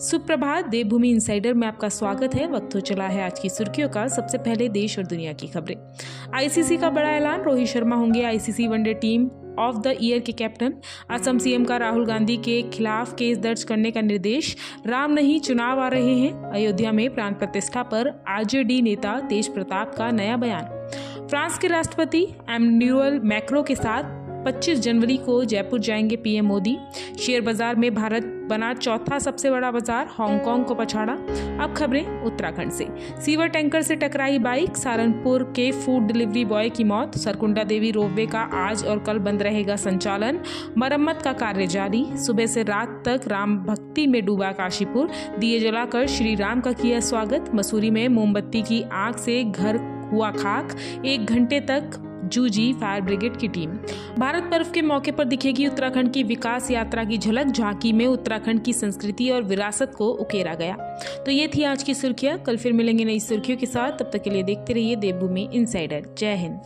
सुप्रभात, देवभूमि इंसाइडर में आपका स्वागत है। वक्त हो चला है आज की सुर्खियों का। सबसे पहले देश और दुनिया की खबरें। आईसीसी का बड़ा ऐलान, रोहित शर्मा होंगे ICC one day team of the year के कैप्टन असम सीएम का राहुल गांधी के खिलाफ केस दर्ज करने का निर्देश। राम नहीं, चुनाव आ रहे हैं। अयोध्या में प्राण प्रतिष्ठा पर आरजेडी नेता तेज प्रताप का नया बयान। फ्रांस के राष्ट्रपति एमन्यूअल मैक्रो के साथ 25 जनवरी को जयपुर जाएँगे पीएम मोदी। शेयर बाज़ार में भारत बना चौथा सबसे बड़ा बाज़ार, हांगकांग को पछाड़ा। अब खबरें उत्तराखंड से। सीवर टैंकर से टकराई बाइक, सहारनपुर के फ़ूड डिलीवरी बॉय की मौत। सरकुंडा देवी रोपवे का आज और कल बंद रहेगा संचालन। मरम्मत का कार्य जारी। सुबह से रात तक राम भक्ति में डूबा काशीपुर। दिए जलाकर श्री राम का किया स्वागत। मसूरी में मोमबत्ती की आग से घर हुआ खाक। एक घंटे तक जूजी फायर ब्रिगेड की टीम। भारत पर्व के मौके पर दिखेगी उत्तराखंड की विकास यात्रा की झलक, झांकी में उत्तराखंड की संस्कृति और विरासत को उकेरा गया। तो ये थी आज की सुर्खियाँ। कल फिर मिलेंगे नई सुर्खियों के साथ। तब तक के लिए देखते रहिए देवभूमि इनसाइडर। जय हिंद।